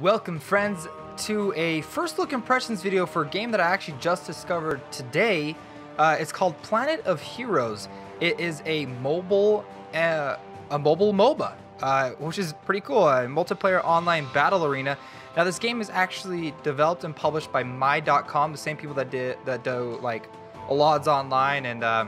Welcome friends to a first look impressions video for a game that I actually just discovered today. Uh, it's called Planet of Heroes. It is a mobile, uh, a mobile MOBA, uh, which is pretty cool. A multiplayer online battle arena. Now this game is actually developed and published by My.com, the same people that did that do like Allods Online and uh,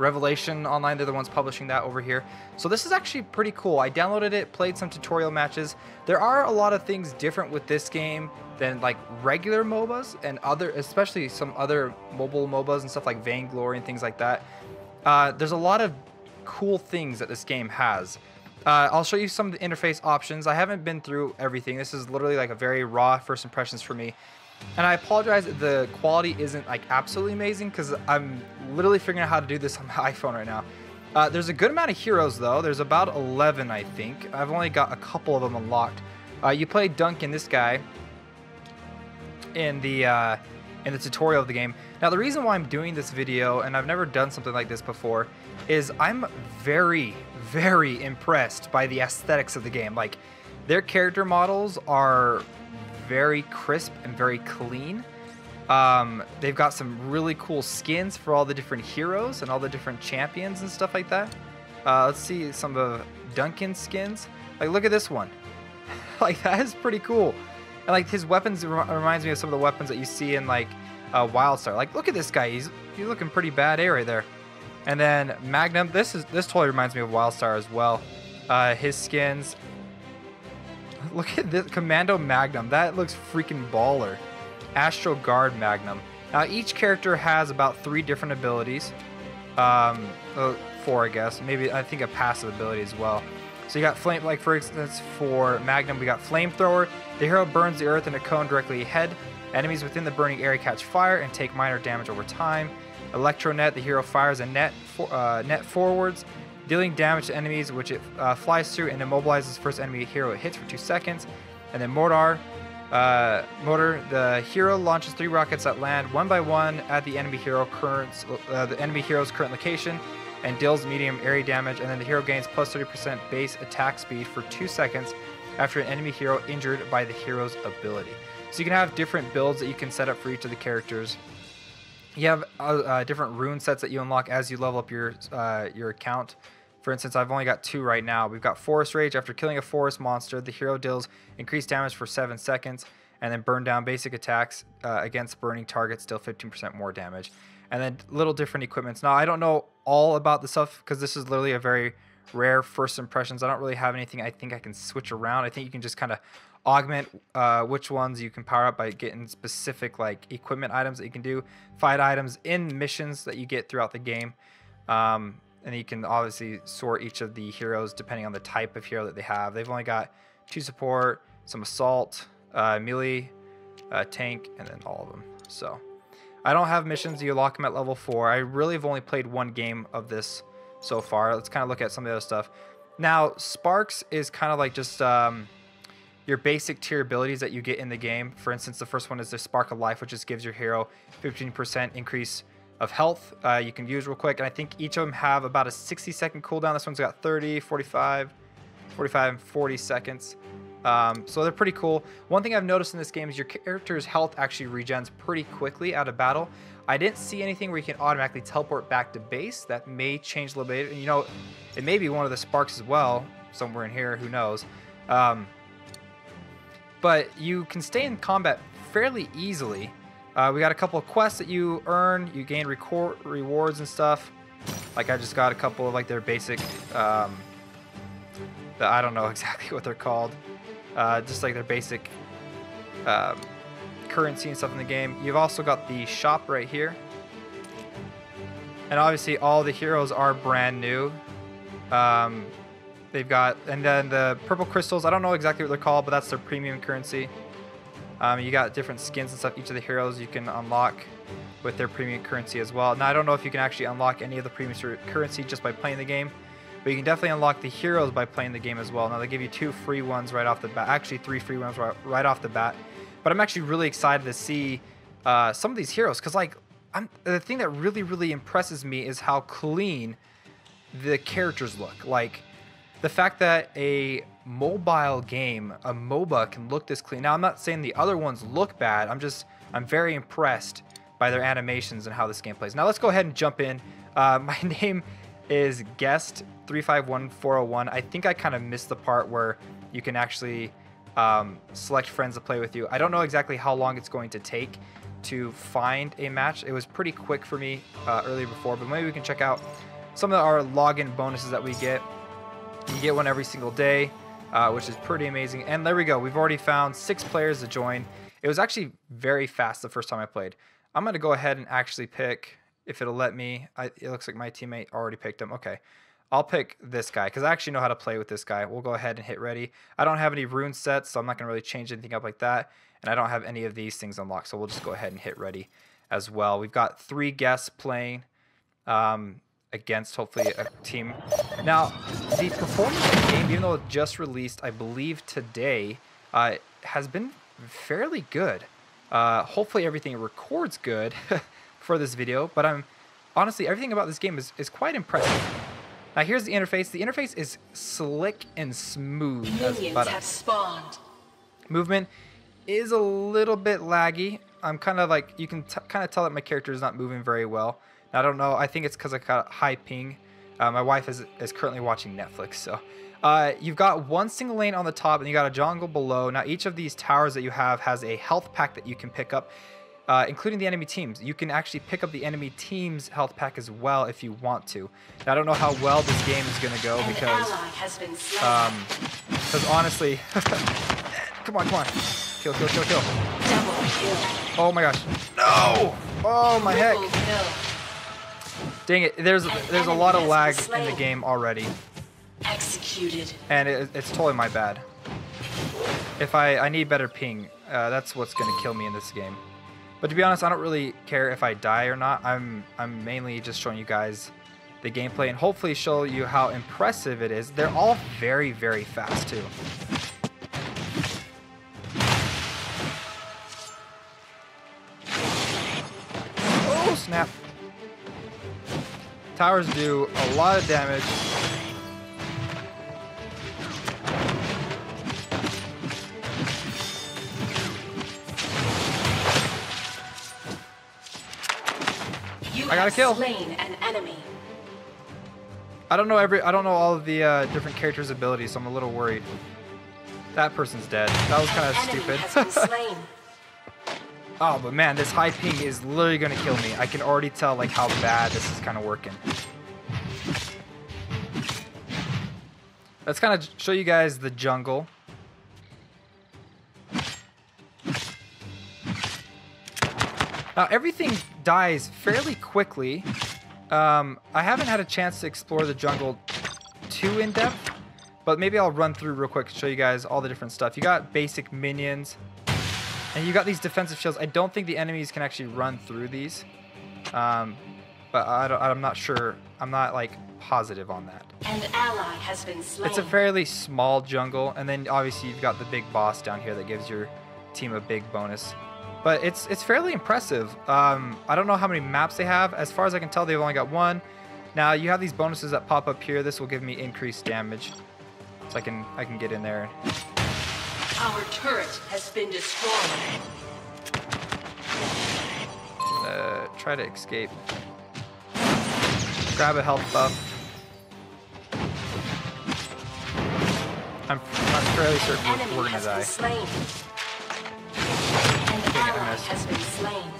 Revelation Online. They're the ones publishing that over here. So this is actually pretty cool. I downloaded it, played some tutorial matches. There are a lot of things different with this game than like regular MOBAs and other, especially some other mobile MOBAs and stuff like Vainglory and things like that. Uh, there's a lot of cool things that this game has. Uh, I'll show you some of the interface options. I haven't been through everything. This is literally like a very raw first impressions for me. And I apologize the quality isn't like absolutely amazing because I'm literally figuring out how to do this on my iPhone right now. Uh, there's a good amount of heroes though. There's about 11, I think. I've only got a couple of them unlocked. Uh, you play Duncan, this guy, in the uh, in the tutorial of the game. Now the reason why I'm doing this video, and I've never done something like this before, is I'm very, very impressed by the aesthetics of the game. Like, their character models are very crisp and very clean. Um, they've got some really cool skins for all the different heroes and all the different champions and stuff like that. Uh, let's see some of Duncan's skins. Like, look at this one. like, that is pretty cool. And, like, his weapons reminds me of some of the weapons that you see in, like, uh, Wildstar. Like, look at this guy. He's, he's looking pretty bad A right there. And then Magnum. This is this totally reminds me of Wildstar as well. Uh, his skins Look at this Commando Magnum. That looks freaking baller. Astro Guard Magnum. Now each character has about three different abilities. Um, uh, four I guess. Maybe I think a passive ability as well. So you got flame, like for instance, for Magnum, we got Flamethrower. The hero burns the earth in a cone directly ahead. Enemies within the burning area catch fire and take minor damage over time. Electronet, the hero fires a net, for, uh, net forwards dealing damage to enemies, which it uh, flies through and immobilizes first enemy hero it hits for two seconds. And then Mortar, uh, the hero launches three rockets that land one by one at the enemy hero current, uh, the enemy hero's current location, and deals medium area damage. And then the hero gains plus 30% base attack speed for two seconds after an enemy hero injured by the hero's ability. So you can have different builds that you can set up for each of the characters. You have uh, uh different rune sets that you unlock as you level up your uh, your account. For instance, I've only got two right now. We've got Forest Rage. After killing a forest monster, the hero deals increased damage for 7 seconds, and then burn down basic attacks uh, against burning targets, deal 15% more damage. And then little different equipments. Now, I don't know all about the stuff because this is literally a very rare first impressions. I don't really have anything I think I can switch around. I think you can just kind of augment uh, which ones you can power up by getting specific like equipment items that you can do, fight items in missions that you get throughout the game. Um, and you can obviously sort each of the heroes depending on the type of hero that they have. They've only got two support, some assault, uh, melee, uh, tank, and then all of them. So I don't have missions. You lock them at level four. I really have only played one game of this so far. Let's kind of look at some of the other stuff. Now, Sparks is kind of like just um, your basic tier abilities that you get in the game. For instance, the first one is the Spark of Life, which just gives your hero 15% increase of health uh, you can use real quick. And I think each of them have about a 60 second cooldown. This one's got 30, 45, 45, and 40 seconds. Um, so they're pretty cool. One thing I've noticed in this game is your character's health actually regens pretty quickly out of battle. I didn't see anything where you can automatically teleport back to base. That may change a little bit. And you know, it may be one of the sparks as well, somewhere in here, who knows. Um, but you can stay in combat fairly easily uh, we got a couple of quests that you earn. You gain record rewards and stuff. Like I just got a couple of like their basic, um, the, I don't know exactly what they're called. Uh, just like their basic um, currency and stuff in the game. You've also got the shop right here. And obviously all the heroes are brand new. Um, they've got, and then the purple crystals, I don't know exactly what they're called, but that's their premium currency. Um, you got different skins and stuff. Each of the heroes you can unlock with their premium currency as well. Now, I don't know if you can actually unlock any of the premium currency just by playing the game, but you can definitely unlock the heroes by playing the game as well. Now, they give you two free ones right off the bat. Actually, three free ones right, right off the bat. But I'm actually really excited to see uh, some of these heroes because, like, I'm, the thing that really, really impresses me is how clean the characters look. Like, the fact that a mobile game, a MOBA, can look this clean. Now, I'm not saying the other ones look bad. I'm just, I'm very impressed by their animations and how this game plays. Now, let's go ahead and jump in. Uh, my name is Guest 351401. I think I kind of missed the part where you can actually um, select friends to play with you. I don't know exactly how long it's going to take to find a match. It was pretty quick for me uh, earlier before, but maybe we can check out some of our login bonuses that we get. You get one every single day, uh, which is pretty amazing. And there we go. We've already found six players to join. It was actually very fast the first time I played. I'm going to go ahead and actually pick, if it'll let me. I, it looks like my teammate already picked him. Okay. I'll pick this guy because I actually know how to play with this guy. We'll go ahead and hit ready. I don't have any rune sets, so I'm not going to really change anything up like that. And I don't have any of these things unlocked, so we'll just go ahead and hit ready as well. We've got three guests playing um, against, hopefully, a team. Now, the performance of the game, even though it just released, I believe, today, uh, has been fairly good. Uh, hopefully, everything records good for this video, but I'm honestly, everything about this game is, is quite impressive. Now here's the interface. The interface is slick and smooth Minions as have spawned. Movement is a little bit laggy. I'm kind of like, you can kind of tell that my character is not moving very well. I don't know. I think it's because I got high ping. Uh, my wife is, is currently watching Netflix. So uh, you've got one single lane on the top and you got a jungle below. Now each of these towers that you have has a health pack that you can pick up uh, including the enemy teams. You can actually pick up the enemy team's health pack as well if you want to. Now, I don't know how well this game is going to go because, um, because honestly, come on, come on, kill, kill, kill, kill. Oh my gosh, no! Oh my heck! Dang it! There's there's a lot of lag in the game already. Executed. And it, it's totally my bad. If I I need better ping, uh, that's what's gonna kill me in this game. But to be honest, I don't really care if I die or not. I'm I'm mainly just showing you guys the gameplay and hopefully show you how impressive it is. They're all very, very fast too. Oh, snap. Towers do a lot of damage. I got a kill. Slain an enemy. I don't know every. I don't know all of the uh, different characters' abilities, so I'm a little worried. That person's dead. That was kind of stupid. oh, but man, this high ping is literally gonna kill me. I can already tell like how bad this is kind of working. Let's kind of show you guys the jungle. Now everything dies fairly quickly. Um, I haven't had a chance to explore the jungle too in depth, but maybe I'll run through real quick and show you guys all the different stuff. You got basic minions, and you got these defensive shields. I don't think the enemies can actually run through these, um, but I am not sure. I'm not like positive on that. An ally has been slain. It's a fairly small jungle, and then obviously you've got the big boss down here that gives your team a big bonus. But it's it's fairly impressive. Um, I don't know how many maps they have. As far as I can tell, they've only got one. Now you have these bonuses that pop up here. This will give me increased damage, so I can I can get in there. Our turret has been destroyed. Uh, try to escape. Grab a health buff. I'm, I'm fairly certain we're, we're gonna die. Slain. ally has been slain.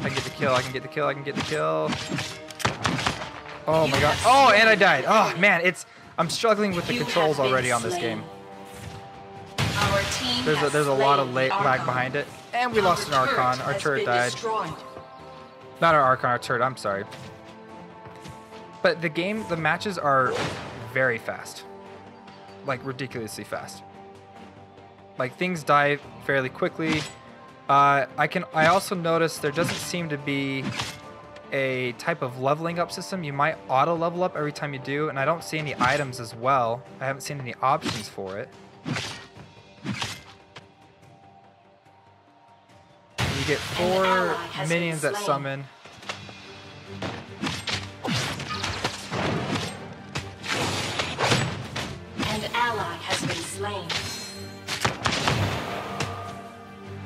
I can get the kill, I can get the kill, I can get the kill. Oh my god. Oh, and I died. Oh man, it's I'm struggling with the You controls already on this game. Our team There's a, there's a lot of slain la lag behind it. And we Our lost an Archon. Our turret died. destroyed. Not our Archon, our turret, I'm sorry. But the game, the matches are very fast. Like ridiculously fast. Like things die fairly quickly. Uh, I can. I also noticed there doesn't seem to be a type of leveling up system. You might auto level up every time you do, and I don't see any items as well. I haven't seen any options for it. You get four minions that summon. An ally has been slain.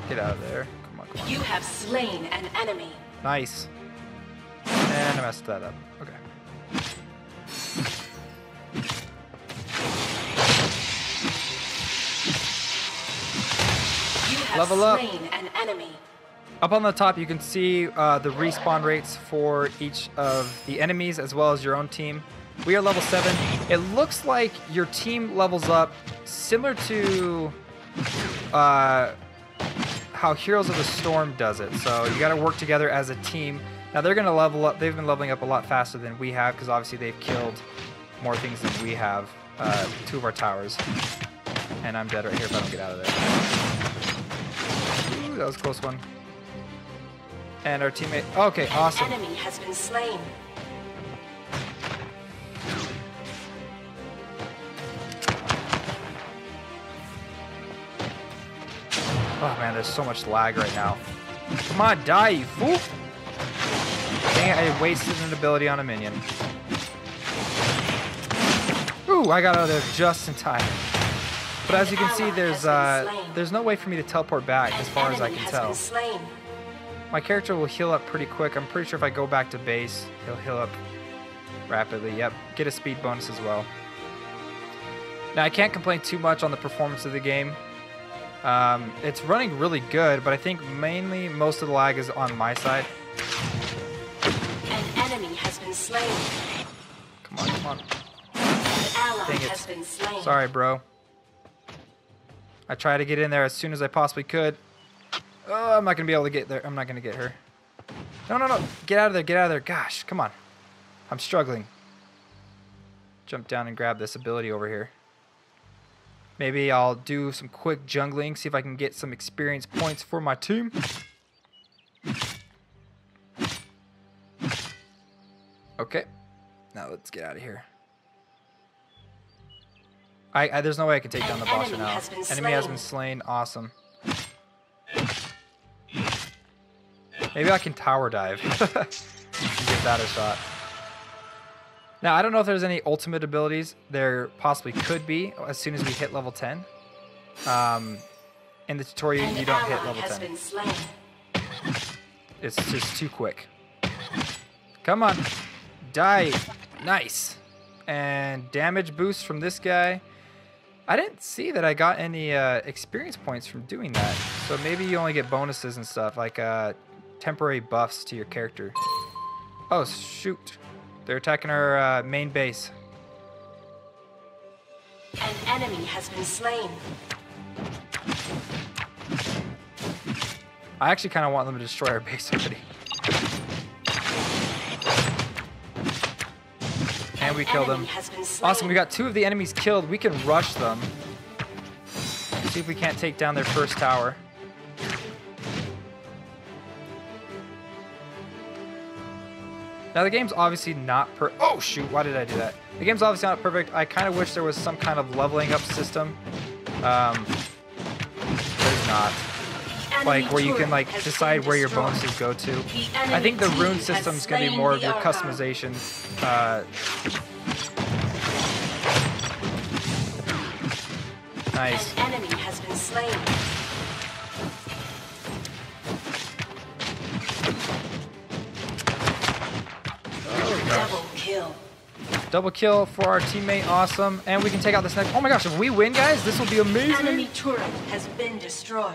Get out of there. Come on, come on. You have slain an enemy. Nice. And I messed that up. Okay. Level up. slain an enemy. Up on the top, you can see uh, the respawn rates for each of the enemies as well as your own team. We are level 7. It looks like your team levels up similar to uh, how Heroes of the Storm does it. So you got to work together as a team. Now they're going to level up. They've been leveling up a lot faster than we have because obviously they've killed more things than we have. Uh, two of our towers. And I'm dead right here if I don't get out of there. Ooh, that was a close one. And our teammate. Okay, awesome. An enemy has been slain. Oh man, there's so much lag right now. Come on, die, you fool! I wasted an ability on a minion. Ooh, I got out of there just in time. But as you can see, there's uh, there's no way for me to teleport back as far as I can tell. My character will heal up pretty quick. I'm pretty sure if I go back to base, he'll heal up rapidly. Yep, get a speed bonus as well. Now, I can't complain too much on the performance of the game. Um, it's running really good, but I think mainly most of the lag is on my side. Enemy has been slain. Come on, come on. An ally Dang it. has been slain. Sorry, bro. I tried to get in there as soon as I possibly could. Oh, I'm not going to be able to get there. I'm not going to get her. No, no, no. Get out of there. Get out of there. Gosh, come on. I'm struggling. Jump down and grab this ability over here. Maybe I'll do some quick jungling, see if I can get some experience points for my team. Okay. Now let's get out of here. I, I there's no way I can take down the boss right now. has Enemy has been slain. Awesome. Maybe I can tower dive. Give that a shot. Now, I don't know if there's any ultimate abilities. There possibly could be as soon as we hit level 10. Um, in the tutorial, An you don't hit level 10. It's just too quick. Come on. Die. Nice. And damage boost from this guy. I didn't see that I got any uh, experience points from doing that. So maybe you only get bonuses and stuff, like uh, temporary buffs to your character. Oh, shoot. They're attacking our uh, main base. An enemy has been slain. I actually kind of want them to destroy our base already. And we An killed them. has been slain. Awesome, we got two of the enemies killed. We can rush them. See if we can't take down their first tower. Now the game's obviously not per- Oh shoot, why did I do that? The game's obviously not perfect. I kind of wish there was some kind of leveling up system. Um, there's not. Like where you can like decide where your bonuses go to. I think the rune team has system's gonna be more of your customization. Uh, nice. An enemy has been slain. Double kill. Double kill for our teammate, awesome. And we can take out this next. Oh my gosh, if we win, guys, this will be amazing. Enemy turret has been destroyed.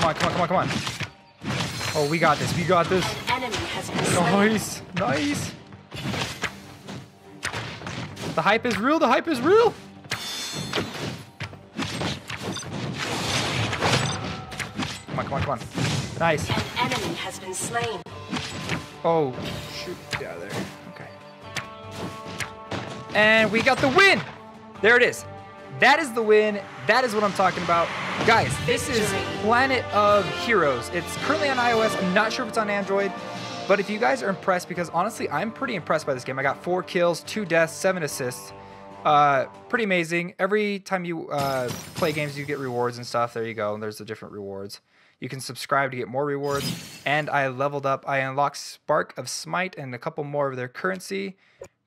Come on, come on, come on, come on. Oh, we got this. We got this. An enemy has been slain. Nice, nice. The hype is real. The hype is real. Come on, come on, come on. Nice. An enemy has been slain. Oh, shoot. Get out of there. Okay. And we got the win. There it is. That is the win. That is what I'm talking about. Guys, this is Planet of Heroes. It's currently on iOS. I'm not sure if it's on Android. But if you guys are impressed, because honestly, I'm pretty impressed by this game. I got four kills, two deaths, seven assists. Uh, pretty amazing. Every time you uh, play games, you get rewards and stuff. There you go. And There's the different rewards. You can subscribe to get more rewards. And I leveled up. I unlocked Spark of Smite and a couple more of their currency.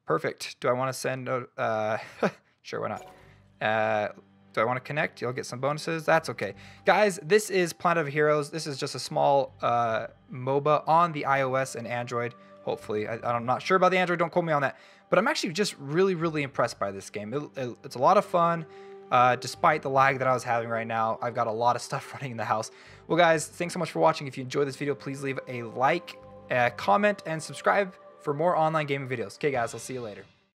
Perfect. Do I want to send? Uh, sure, why not? Uh, do I want to connect? You'll get some bonuses. That's okay, guys. This is Planet of Heroes. This is just a small uh, MOBA on the iOS and Android. Hopefully, I, I'm not sure about the Android. Don't quote me on that. But I'm actually just really, really impressed by this game. It, it- it's a lot of fun. Uh, despite the lag that I was having right now, I've got a lot of stuff running in the house. Well, guys, thanks so much for watching. If you enjoyed this video, please leave a like, a comment, and subscribe for more online gaming videos. Okay, guys, I'll see you later.